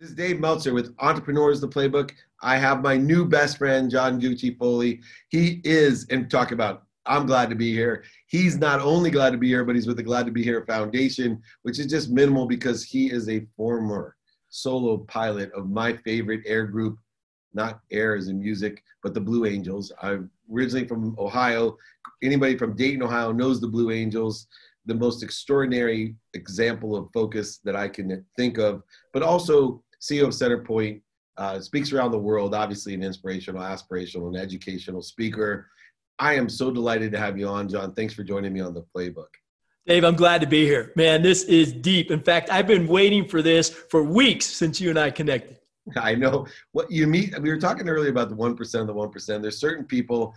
This is Dave Meltzer with Entrepreneurs the Playbook. I have my new best friend, John Gucci Foley. He is, and talk about, I'm glad to be here. He's not only glad to be here, but he's with the Glad to Be Here Foundation, which is just minimal because he is a former solo pilot of my favorite air group, not air as in music, but the Blue Angels. I'm originally from Ohio. Anybody from Dayton, Ohio knows the Blue Angels the most extraordinary example of focus that I can think of, but also CEO of Centerpoint, uh, speaks around the world, obviously an inspirational, aspirational, and educational speaker. I am so delighted to have you on, John. Thanks for joining me on the playbook. Dave, I'm glad to be here. Man, this is deep. In fact, I've been waiting for this for weeks since you and I connected. I know what you meet. We were talking earlier about the 1% of the 1%. There's certain people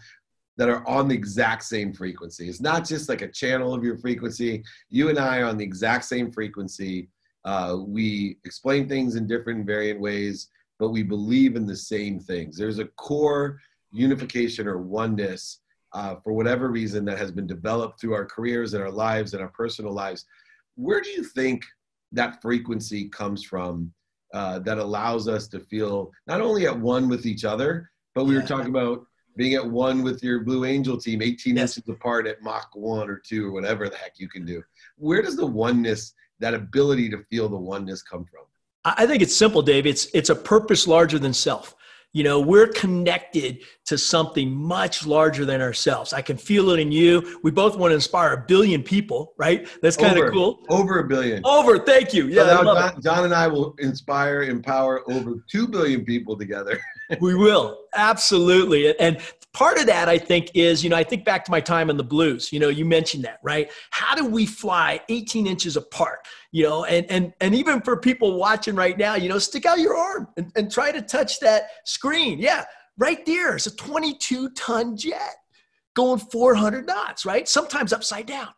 that are on the exact same frequency. It's not just like a channel of your frequency. You and I are on the exact same frequency. Uh, we explain things in different variant ways, but we believe in the same things. There's a core unification or oneness uh, for whatever reason that has been developed through our careers and our lives and our personal lives. Where do you think that frequency comes from uh, that allows us to feel not only at one with each other, but we were talking about being at one with your Blue Angel team, 18 yes. inches apart at Mach 1 or 2 or whatever the heck you can do. Where does the oneness, that ability to feel the oneness come from? I think it's simple, Dave. It's, it's a purpose larger than self. You know, we're connected to something much larger than ourselves. I can feel it in you. We both want to inspire a billion people, right? That's kind of cool. Over a billion. Over. Thank you. Yeah. So John, John, and I will inspire, empower over 2 billion people together. we will. Absolutely. And part of that, I think, is, you know, I think back to my time in the blues. You know, you mentioned that, right? How do we fly 18 inches apart? You know, and and and even for people watching right now, you know, stick out your arm and, and try to touch that screen. Yeah, right there. It's a 22 ton jet going 400 knots, right? Sometimes upside down.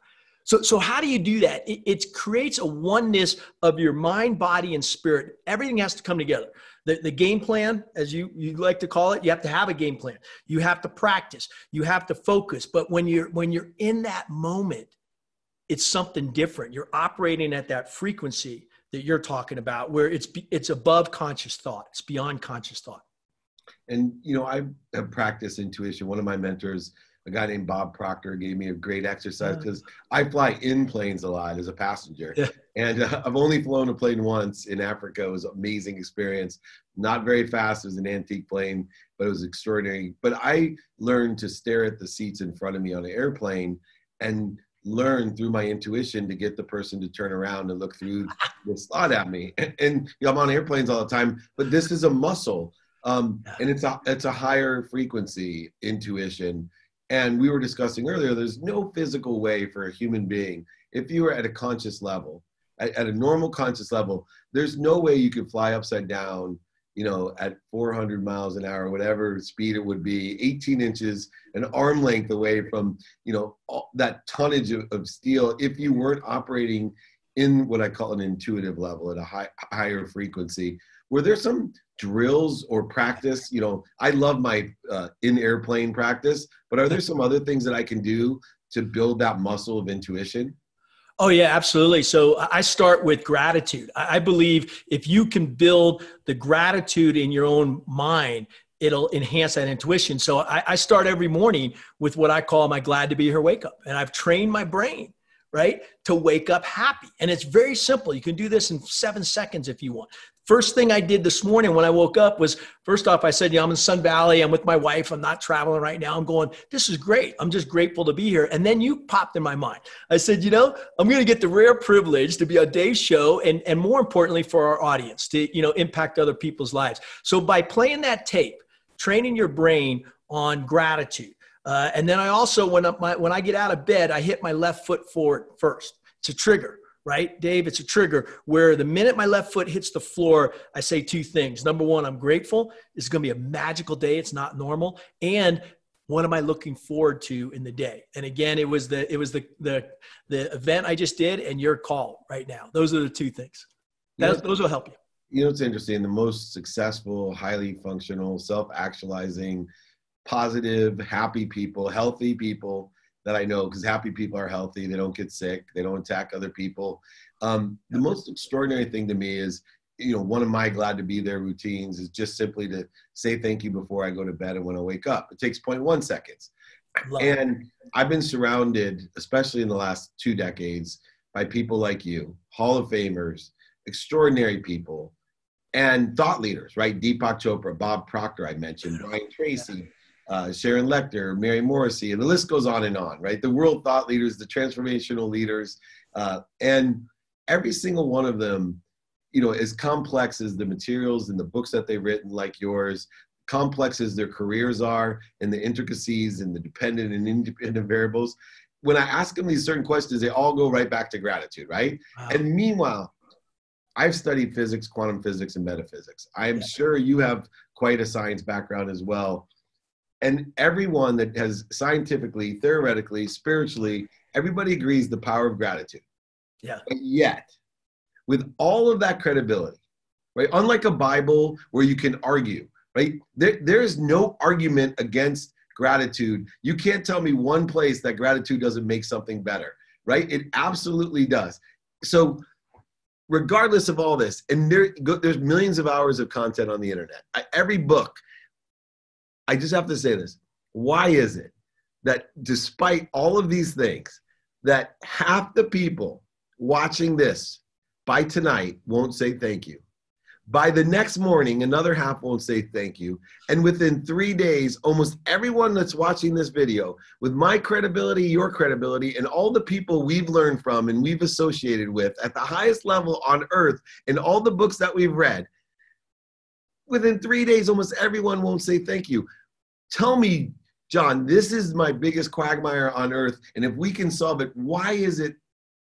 So, so how do you do that? It, it creates a oneness of your mind, body, and spirit. Everything has to come together the, the game plan, as you, you like to call it, you have to have a game plan. You have to practice. You have to focus. But when you're when you're in that moment, it's something different. You're operating at that frequency that you're talking about, where it's it's above conscious thought. It's beyond conscious thought. And you know, I have practiced intuition. One of my mentors a guy named Bob Proctor gave me a great exercise because I fly in planes a lot as a passenger. Yeah. And uh, I've only flown a plane once in Africa. It was an amazing experience. Not very fast. It was an antique plane, but it was extraordinary. But I learned to stare at the seats in front of me on an airplane and learn through my intuition to get the person to turn around and look through the slot at me. And, and you know, I'm on airplanes all the time, but this is a muscle. Um, and it's a, it's a higher frequency intuition and we were discussing earlier, there's no physical way for a human being, if you were at a conscious level, at, at, a normal conscious level, there's no way you could fly upside down, you know, at 400 miles an hour, whatever speed it would be, 18 inches, an arm length away from, you know, all, that tonnage of, of steel if you weren't operating in what I call an intuitive level at a high, higher frequency. Were there some drills or practice? You know, I love my uh, in airplane practice, but are there some other things that I can do to build that muscle of intuition? Oh, yeah, absolutely. So I start with gratitude. I believe if you can build the gratitude in your own mind, it'll enhance that intuition. So I, start every morning with what I call my glad to be here wake up. And I've trained my brain right? To wake up happy. And it's very simple. You can do this in seven seconds if you want. First thing I did this morning when I woke up was first off, I said, Yeah, I'm in Sun Valley. I'm with my wife. I'm not traveling right now. I'm going, This is great. I'm just grateful to be here. And then you popped in my mind. I said, You know, I'm going to get the rare privilege to be on Dave's show and, and more importantly, for our audience to, you know, impact other people's lives. So by playing that tape, training your brain on gratitude, uh, and then I also, when, my, when I get out of bed, I hit my left foot forward first. It's a trigger, right? Dave, it's a trigger where the minute my left foot hits the floor, I say two things. Number one, I'm grateful. It's going to be a magical day. It's not normal. And what am I looking forward to in the day? And again, it was the it was the the the event I just did and your call right now. Those are the two things. That, you know, those will help you. You know, it's interesting. The most successful, highly functional, self-actualizing positive, happy people, healthy people that I know because happy people are healthy. They don't get sick. They don't attack other people. Um, the most extraordinary thing to me is you know, one of my glad to be there routines is just simply to say thank you before I go to bed and when I wake up. It takes 0.1 seconds. Love and it. I've been surrounded, especially in the last two decades, by people like you, Hall of Famers, extraordinary people, and thought leaders, right? Deepak Chopra, Bob Proctor, I mentioned, Brian Tracy, uh, Sharon Lechter, Mary Morrissey, and the list goes on and on, right? The world thought leaders, the transformational leaders, uh, and every single one of them, you know, as complex as the materials and the books that they've written, like yours, complex as their careers are, and the intricacies and the dependent and independent variables. When I ask them these certain questions, they all go right back to gratitude, right? Wow. And meanwhile, I've studied physics, quantum physics, and metaphysics. I am yeah. sure you have quite a science background as well. And everyone that has scientifically, theoretically, spiritually, everybody agrees the power of gratitude. Yeah. But yet, with all of that credibility, right? Unlike a Bible where you can argue, right? There, there is no argument against gratitude. You can't tell me one place that gratitude doesn't make something better, right? It absolutely does. So regardless of all this, and there, there's millions of hours of content on the internet. Every book, I just have to say this. Why is it that despite all of these things, that half the people watching this by tonight won't say thank you? By the next morning, another half won't say thank you. And within three days, almost everyone that's watching this video, with my credibility, your credibility, and all the people we've learned from and we've associated with at the highest level on earth in all the books that we've read, within three days, almost everyone won't say thank you. Tell me, John, this is my biggest quagmire on earth. And if we can solve it, why is it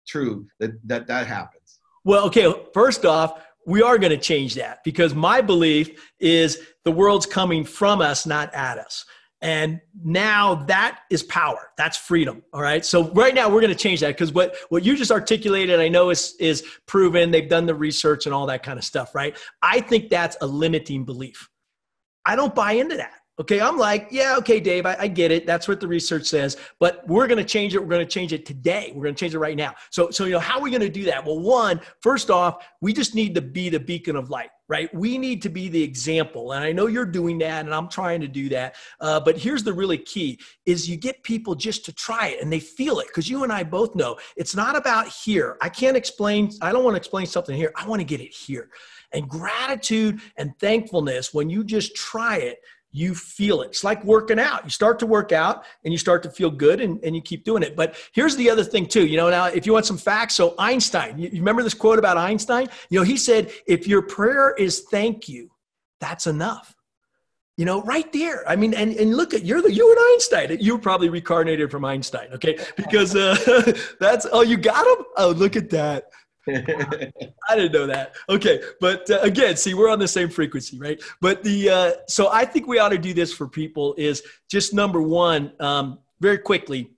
true that that, that happens? Well, okay, first off, we are going to change that because my belief is the world's coming from us, not at us. And now that is power. That's freedom. All right. So right now we're going to change that because what, what you just articulated, I know is, is proven. They've done the research and all that kind of stuff, right? I think that's a limiting belief. I don't buy into that. Okay, I'm like, yeah, okay, Dave, I, I, get it. That's what the research says, but we're going to change it. We're going to change it today. We're going to change it right now. So, so you know, how are we going to do that? Well, one, first off, we just need to be the beacon of light, right? We need to be the example, and I know you're doing that, and I'm trying to do that. Uh, but here's the really key: is you get people just to try it, and they feel it, because you and I both know it's not about here. I can't explain. I don't want to explain something here. I want to get it here. And gratitude and thankfulness, when you just try it you feel it. It's like working out. You start to work out and you start to feel good and, and you keep doing it. But here's the other thing, too. You know, now, if you want some facts, so Einstein, you, remember this quote about Einstein? You know, he said, if your prayer is thank you, that's enough. You know, right there. I mean, and, and look at you're the you and Einstein. You probably reincarnated from Einstein, okay? Because uh, that's oh, you got him. Oh, look at that. I didn't know that. Okay, but uh, again, see, we're on the same frequency, right? But the uh, so I think we ought to do this for people is just number one, um, very quickly.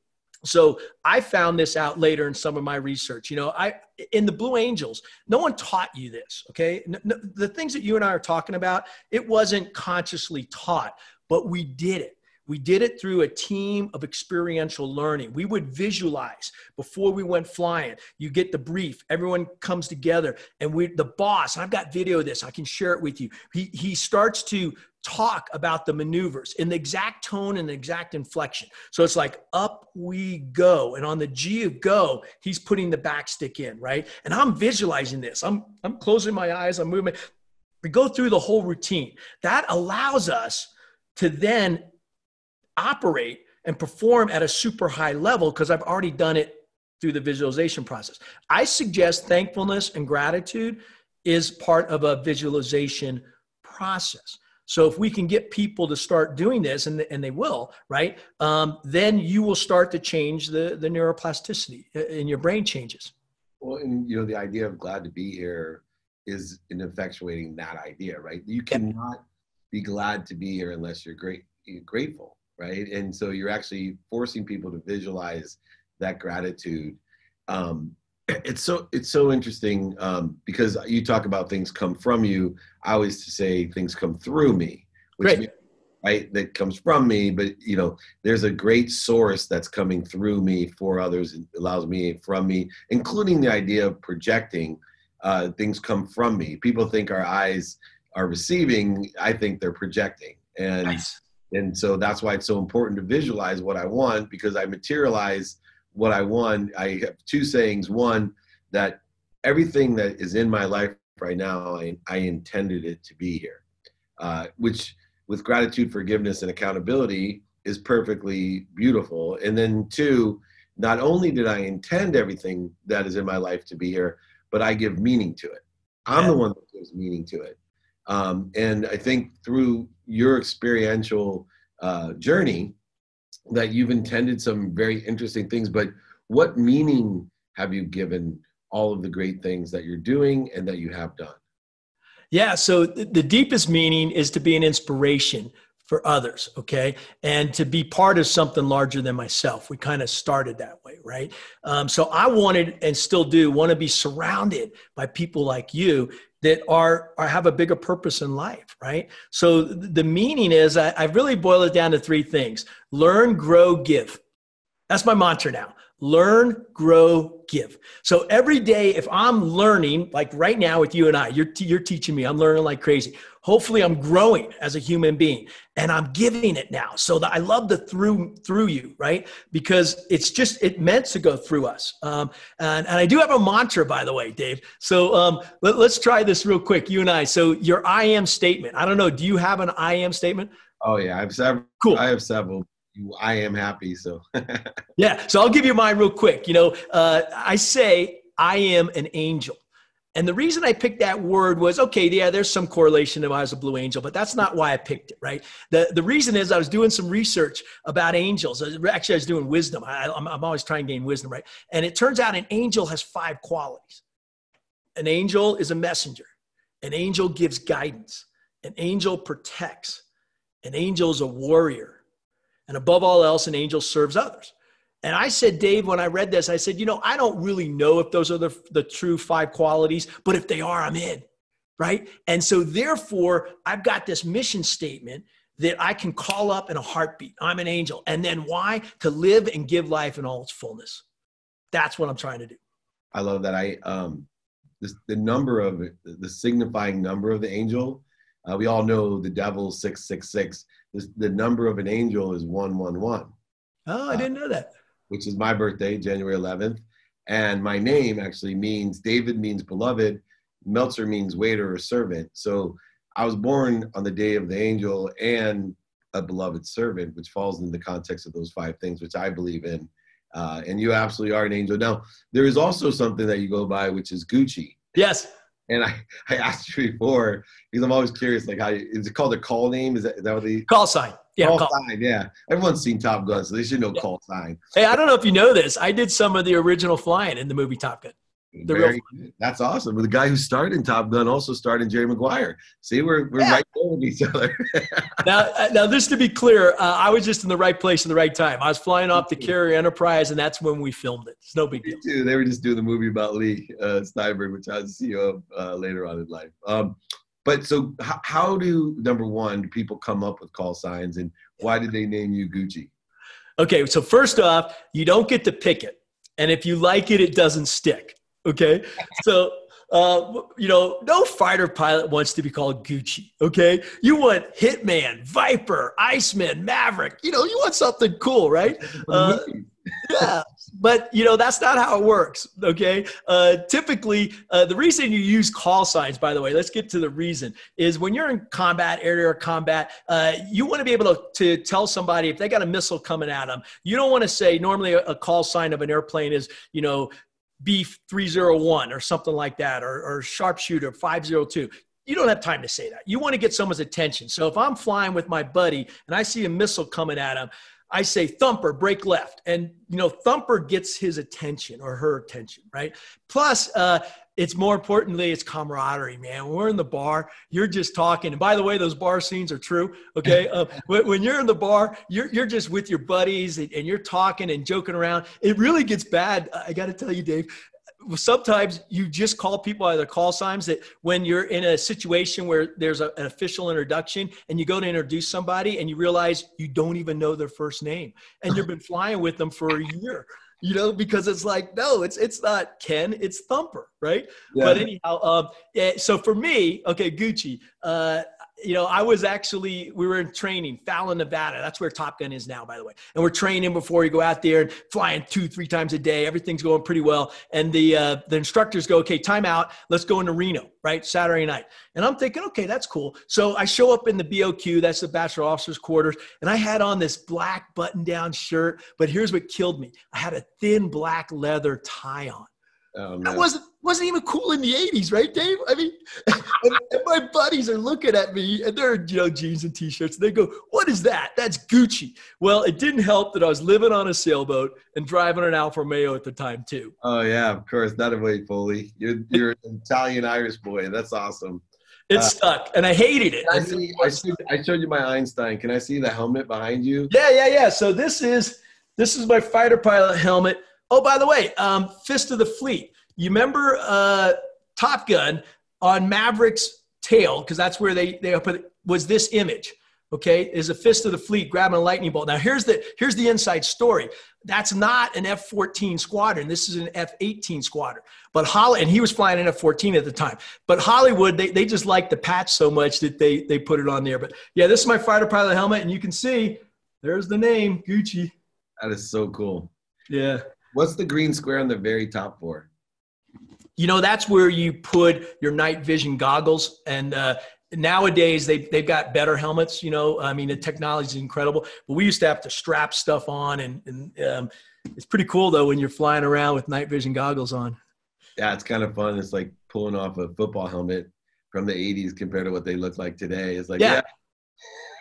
So I found this out later in some of my research. You know, I in the Blue Angels, no one taught you this. Okay, no, no, the things that you and I are talking about, it wasn't consciously taught, but we did it. We did it through a team of experiential learning. We would visualize before we went flying. You get the brief, everyone comes together, and we the boss, I've got video of this, I can share it with you. He he starts to talk about the maneuvers in the exact tone and the exact inflection. So it's like up we go. And on the G of go, he's putting the back stick in, right? And I'm visualizing this. I'm I'm closing my eyes, I'm moving. We go through the whole routine. That allows us to then operate and perform at a super high level because I've already done it through the visualization process. I suggest thankfulness and gratitude is part of a visualization process. So if we can get people to start doing this, and, and they will, right? Um, then you will start to change the, the neuroplasticity in your brain changes. Well, and you know, the idea of glad to be here is in effectuating that idea, right? You cannot be glad to be here unless you're great, you're grateful right? And so you're actually forcing people to visualize that gratitude. Um, it's so it's so interesting um, because you talk about things come from you. I always say things come through me, which means, right that comes from me. But you know, there's a great source that's coming through me for others. It allows me from me, including the idea of projecting uh, things come from me. People think our eyes are receiving. I think they're projecting, and nice. And so that's why it's so important to visualize what I want because I materialize what I want. I have two sayings. One that everything that is in my life right now, I, I intended it to be here, uh, which with gratitude, forgiveness, and accountability is perfectly beautiful. And then two, not only did I intend everything that is in my life to be here, but I give meaning to it. I'm yeah. the one that gives meaning to it. Um, and I think through your experiential uh, journey, that you've intended some very interesting things. But what meaning have you given all of the great things that you're doing and that you have done? Yeah, so the deepest meaning is to be an inspiration for others, okay? And to be part of something larger than myself. We kind of started that way, right? Um, so I wanted and still do want to be surrounded by people like you that are, are have a bigger purpose in life, right? So the meaning is I, I really boil it down to three things learn, grow, give. That's my mantra now learn, grow, give. So every day, if I'm learning, like right now with you and I, you're, t- you're teaching me, I'm learning like crazy. Hopefully, I'm growing as a human being and I'm giving it now. So that I love the through through you, right? Because it's just it meant to go through us. Um, and, and I do have a mantra, by the way, Dave. So um, let, let's try this real quick, you and I. So your I am statement. I don't know. Do you have an I am statement? Oh yeah, I have several. Cool. I have several. I am happy. So yeah. So I'll give you mine real quick. You know, uh, I say I am an angel. And the reason I picked that word was okay, yeah, there's some correlation why I was a blue angel, but that's not why I picked it, right? The, the reason is I was doing some research about angels. Actually, I was doing wisdom. I, I'm, I'm always trying to gain wisdom, right? And it turns out an angel has five qualities. An angel is a messenger, an angel gives guidance, an angel protects, an angel is a warrior, and above all else, an angel serves others. And I said, Dave, when I read this, I said, you know, I don't really know if those are the, the true five qualities, but if they are, I'm in. Right. And so, therefore, I've got this mission statement that I can call up in a heartbeat. I'm an angel. And then why? To live and give life in all its fullness. That's what I'm trying to do. I love that. I, um, the number of the signifying number of the angel, uh, we all know the devil 666. This, the number of an angel is 111. Oh, I didn't know that which is my birthday, January 11th. And my name actually means David means beloved, Meltzer means waiter or servant. So I was born on the day of the angel and a beloved servant, which falls in the context of those five things, which I believe in. Uh, and you absolutely are an angel. Now, there is also something that you go by, which is Gucci. Yes. And I, I asked you before because I'm always curious, like, how is it called a call name? Is that, is that what the call sign? Yeah, call, call, sign. Yeah, everyone's seen Top Gun, so they should know yeah. call sign. Hey, I don't know if you know this. I did some of the original flying in the movie Top Gun. The Very, that's awesome. The guy who starred in Top Gun also starred in Jerry Maguire. See, we're, we're yeah. right there with each other. now, uh, now, this to be clear, uh, I was just in the right place in the right time. I was flying off the Carrier Enterprise, and that's when we filmed it. It's no big deal. Too. They were just doing the movie about Leigh uh, Steinberg, which I was the CEO of uh, later on in life. Um, but so, h- how do number one do people come up with call signs, and why did they name you Gucci? Okay, so first off, you don't get to pick it, and if you like it, it doesn't stick. Okay, so. Uh, you know, no fighter pilot wants to be called Gucci. Okay, you want Hitman, Viper, Iceman, Maverick. You know, you want something cool, right? Uh, yeah, but you know that's not how it works. Okay, uh, typically uh, the reason you use call signs, by the way, let's get to the reason is when you're in combat, air-to-air combat, uh, you want to be able to, to tell somebody if they got a missile coming at them. You don't want to say normally a, a call sign of an airplane is you know B301 or something like that, or, or sharpshooter 502 you don't have time to say that. You want to get someone's attention. So if I'm flying with my buddy and I see a missile coming at him, I say thumper, break left. And, you know, thumper gets his attention or her attention, right? Plus, uh, it's more importantly, it's camaraderie, man. When we're in the bar, you're just talking. And by the way, those bar scenes are true. Okay. Uh, when, you're in the bar, you're, you're just with your buddies and, and you're talking and joking around. It really gets bad. I got to tell you, Dave, sometimes you just call people either call signs that when you're in a situation where there's a, an official introduction and you go to introduce somebody and you realize you don't even know their first name and you've been flying with them for a year you know, because it's like, no, it's it's not Ken, it's Thumper, right? Yeah. But anyhow, um, yeah, so for me, okay, Gucci, uh, you know, I was actually, we were in training, Fallon, Nevada. That's where Top Gun is now, by the way. And we're training before you go out there and flying two, three times a day. Everything's going pretty well. And the, uh, the instructors go, okay, time out. Let's go into Reno, right? Saturday night. And I'm thinking, okay, that's cool. So I show up in the BOQ, that's the Bachelor Officers Quarters. And I had on this black button down shirt. But here's what killed me I had a thin black leather tie on. Oh, that wasn't wasn't even cool in the 80s, right, Dave? I mean, and, and, my buddies are looking at me and they're, you know, jeans and t-shirts. And they go, what is that? That's Gucci. Well, it didn't help that I was living on a sailboat and driving an Alfa Romeo at the time too. Oh yeah, of course. Not a way, Foley. You're, you're an Italian Irish boy. That's awesome. It uh, stuck and I hated it. I, see, I, see, I showed you my Einstein. Can I see the helmet behind you? Yeah, yeah, yeah. So this is, this is my fighter pilot helmet. Oh, by the way, um, Fist of the Fleet you remember uh, Top Gun on Maverick's tail, because that's where they, they put was this image. Okay, is a fist of the fleet grabbing a lightning bolt. Now here's the here's the inside story. That's not an F-14 squadron. This is an F-18 squadron. But Holly and he was flying an F-14 at the time. But Hollywood, they, they just like the patch so much that they they put it on there. But yeah, this is my fighter pilot helmet, and you can see there's the name Gucci. That is so cool. Yeah. What's the green square on the very top for? you know that's where you put your night vision goggles and uh, nowadays they've, they've got better helmets you know i mean the technology is incredible but we used to have to strap stuff on and, and um, it's pretty cool though when you're flying around with night vision goggles on yeah it's kind of fun it's like pulling off a football helmet from the 80s compared to what they look like today it's like yeah,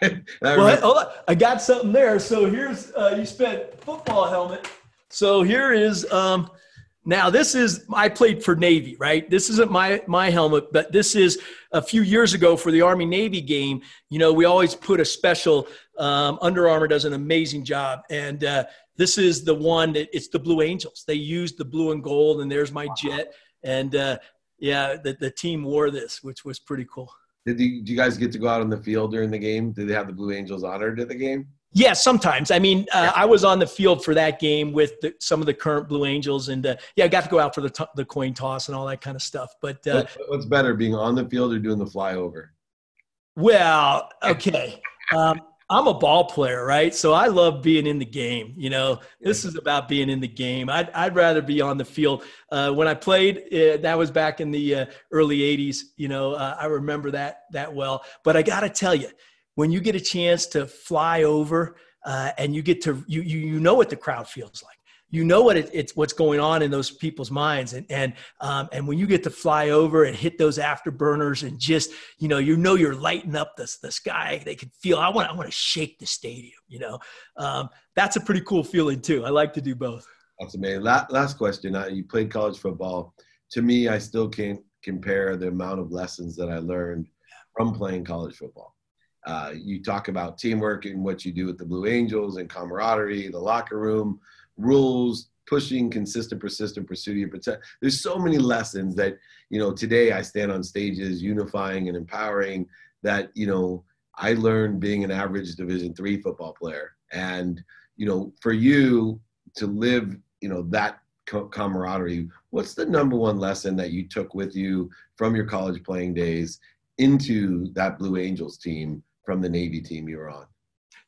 yeah. well, hold on. I got something there. So here's uh, you spent football helmet. So here is um, now this is I played for Navy, right? This isn't my my helmet, but this is a few years ago for the Army Navy game. You know, we always put a special. Um, Under Armour does an amazing job, and uh, this is the one that it's the Blue Angels. They used the blue and gold, and there's my jet, and uh, yeah, the the team wore this, which was pretty cool. Did you, did you guys get to go out on the field during the game? Did they have the Blue Angels honored at the game? Yeah, sometimes. I mean, uh, I was on the field for that game with the, some of the current Blue Angels, and uh, yeah, I got to go out for the t- the coin toss and all that kind of stuff. But uh, what's better, being on the field or doing the flyover? Well, okay. Um, I'm a ball player, right? So I love being in the game. You know, this is about being in the game. I'd, I'd rather be on the field. Uh, when I played, uh, that was back in the uh, early '80s. You know, uh, I remember that that well. But I got to tell you when you get a chance to fly over uh, and you get to you, you you know what the crowd feels like. You know what it, it's what's going on in those people's minds. And and um, and when you get to fly over and hit those afterburners and just you know you know you're lighting up the, the sky. They can feel i want i want to shake the stadium you know? Um, that's a pretty cool feeling too. I like to do both. That's amazing. Last, last question. Uh, you played college football. To me i still can't compare the amount of lessons that i learned from playing college football uh, you talk about teamwork and what you do with the Blue Angels and camaraderie, the locker room, rules, pushing, consistent, persistent pursuit of protect. There's so many lessons that, you know, today I stand on stages unifying and empowering that, you know, I learned being an average division three football player. And, you know, for you to live, you know, that camaraderie, what's the number one lesson that you took with you from your college playing days into that Blue Angels team from the Navy team you were on?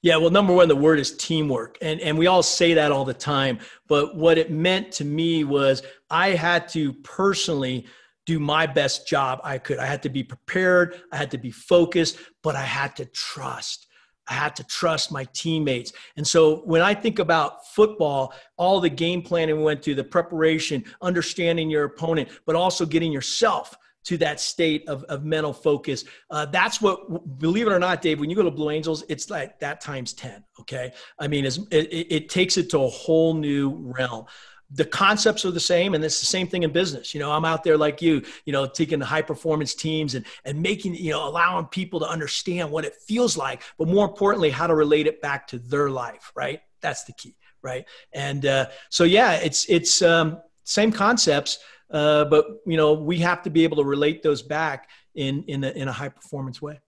Yeah, well, number one, the word is teamwork. And, and we all say that all the time. But what it meant to me was I had to personally do my best job I could. I had to be prepared, I had to be focused, but I had to trust. I had to trust my teammates. And so when I think about football, all the game planning we went through, the preparation, understanding your opponent, but also getting yourself to that state of, of mental focus. Uh, that's what, believe it or not, Dave, when you go to Blue Angels, it's like that times 10. Okay. I mean, it, it takes it to a whole new realm the concepts are the same and it's the same thing in business you know i'm out there like you you know taking the high performance teams and and making you know allowing people to understand what it feels like but more importantly how to relate it back to their life right that's the key right and uh, so yeah it's it's um, same concepts uh, but you know, we have to be able to relate those back in in a, in a high performance way.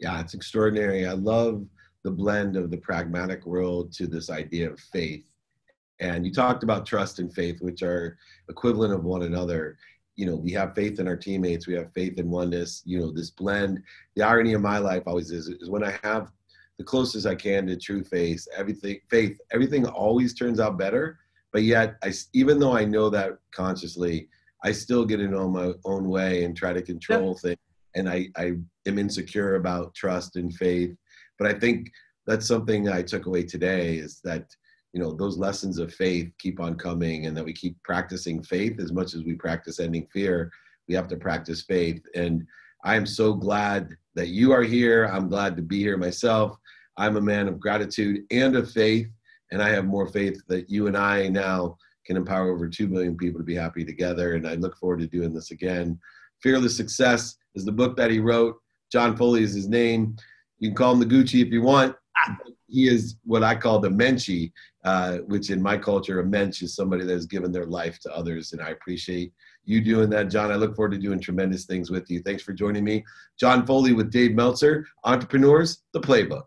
Yeah, it's extraordinary. I love the blend of the pragmatic world to this idea of faith And you talked about trust and faith, which are equivalent of one another. You know, we have faith in our teammates, we have faith in oneness, you know, this blend. The irony of my life always is, is when I have the closest I can to true faith, everything faith, everything always turns out better. But yet I even though I know that consciously, I still get in on my own way and try to control things. And I, I am insecure about trust and faith. But I think that's something I took away today is that you know those lessons of faith keep on coming and that we keep practicing faith as much as we practice ending fear we have to practice faith and i am so glad that you are here i'm glad to be here myself i'm a man of gratitude and of faith and i have more faith that you and i now can empower over 2 million people to be happy together and i look forward to doing this again fearless success is the book that he wrote john foley is his name you can call him the gucci if you want he is what I call the menschie, uh, which in my culture, a mensch is somebody that has given their life to others. And I appreciate you doing that, John. I look forward to doing tremendous things with you. Thanks for joining me. John Foley with Dave Meltzer, Entrepreneurs, the Playbook.